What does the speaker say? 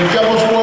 Luchamos por